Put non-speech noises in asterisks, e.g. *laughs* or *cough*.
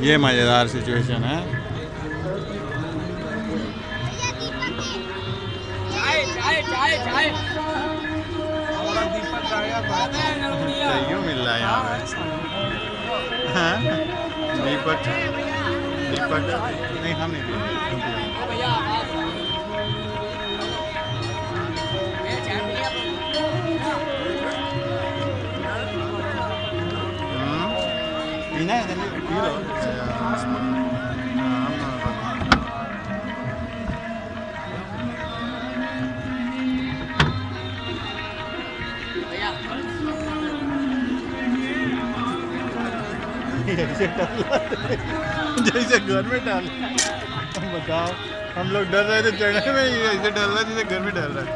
ये मज़ेदार सिचुएशन है। मिल रहा है यहाँ हाँ? दीपक। दीपक। नहीं हम नहीं। *laughs* जैसे घर में डाल बताओ हम लोग डर रहे थे चढ़ने में ये ऐसे डाल रहा है जैसे घर में डाल रहा है।